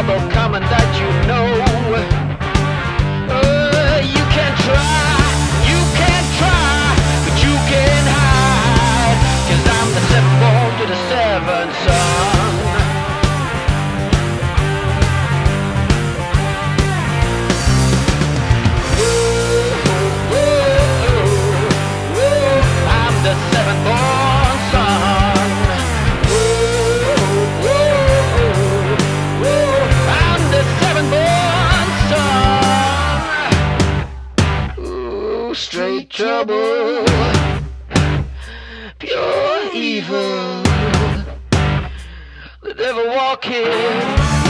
trouble coming that you know. Uh, you can try, you can try, but you can I'm the seventh. I'm the seventh Trouble, pure evil. The devil walking,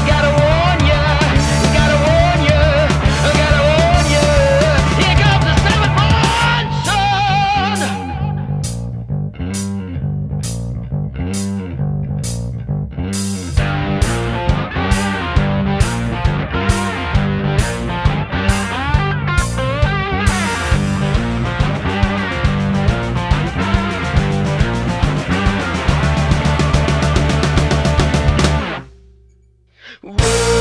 gotta walk. Whoa.